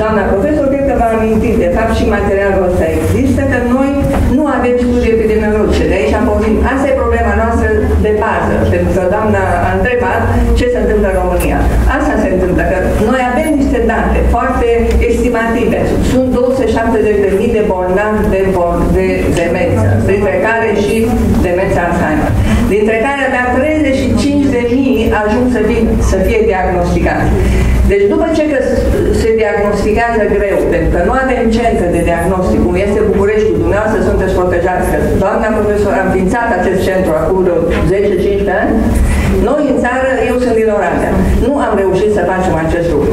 doamna profesor, cred că v-a amintit, de fapt și materialul ăsta există, că noi nu avem studii epidemiologice. De aici am pornit. Asta e problema noastră de bază, pentru că doamna a întrebat ce se întâmplă în România. Asta se întâmplă, că noi avem niște date foarte estimative. Sunt 270.000 de bolnavi de, bol, de demență, dintre care și demența Alzheimer, dintre care abia 35.000 ajung să, vin, să fie diagnosticați. Deci după ce că se diagnostichează greu, pentru că nu avem centre de diagnostic, cum este București, dumneavoastră sunteți protejați, că doamna profesor a înființat acest centru acum 10-15 ani, noi în țară, eu sunt din Oradea, nu am reușit să facem acest lucru.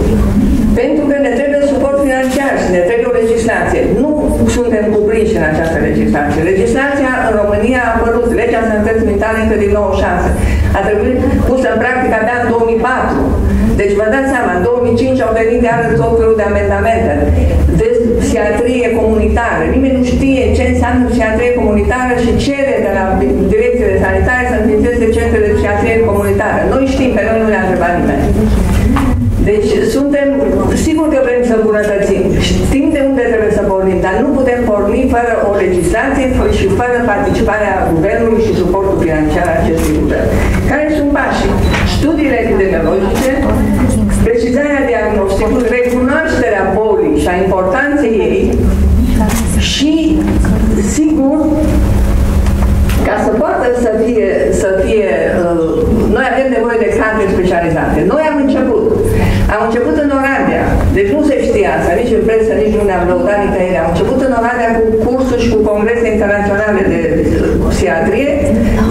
Pentru că ne trebuie suport financiar și ne trebuie o legislație. Nu suntem cuprinși în această legislație. Legislația în România a apărut, legea sănătății mentale încă din 96. A trebuit pusă în practică abia în 2004. Deci vă dați seama, în 2005 au venit de iară tot felul de amendamente de psiatrie comunitară. Nimeni nu știe ce înseamnă psiatrie comunitară și cere de la direcțiile sanitare să înființeze centre de psiatrie comunitară. Noi știm, pe noi nu ne-a întrebat nimeni. Deci suntem, sigur că vrem să îmbunătățim, știm de unde trebuie să pornim, dar nu putem porni fără o legislație și fără participarea guvernului și suportul financiar a acestui guvern. Importanței ei și, sigur, ca să poată să fie, să fie uh, noi avem nevoie de cadre specializate. Noi am început. Am început în Oradea, deci nu se știa asta, nici în presă, nici nu ne-am lăudat nicăieri. Am început în Oradea cu cursuri și cu congrese internaționale de psiatrie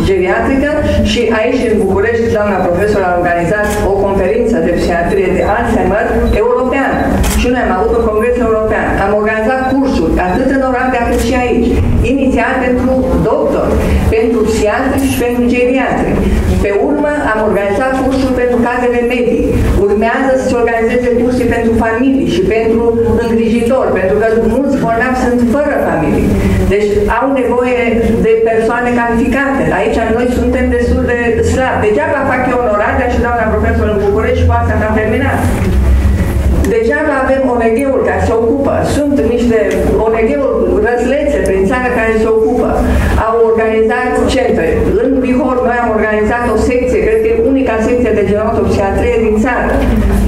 geriatrică și aici în București, doamna profesor a organizat o conferință de psiatrie de Alzheimer european. Și noi am avut un congres european. Am organizat cursuri, atât în Oradea cât și aici, inițial pentru doctori, pentru psiatri și pentru geriatri. Pe urmă am organizat cursuri pentru cadrele medii. Urmează să se organizeze cursuri pentru familii și pentru îngrijitori, pentru că mulți bolnavi sunt fără familii. Deci au nevoie de persoane calificate. Aici noi suntem destul de slabi. Degeaba fac eu în Oradea și doamna profesor în București și cu asta am terminat. Degeaba avem ONG-uri care se ocupă. Sunt niște ONG-uri răzlețe prin țară care se ocupă. Au organizat centre. În Bihor noi am organizat o secție, cred că e unica secție de genotopsiatrie din țară.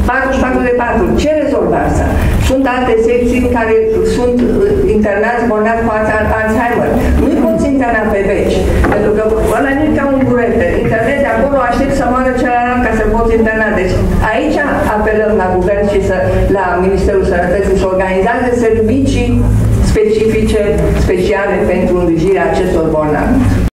44 de 4. Ce rezolvă asta? Sunt alte secții în care sunt internați bolnavi cu Alzheimer. Nu-i poți interna pe veci, pentru că ăla nu ca un burete. Internet de acolo aștept să moară celălalt ca să poți interna. Deci aici apelăm la guvern și să, la Ministerul Sănătății să organizeze servicii specifice, speciale pentru îngrijirea acestor bolnavi.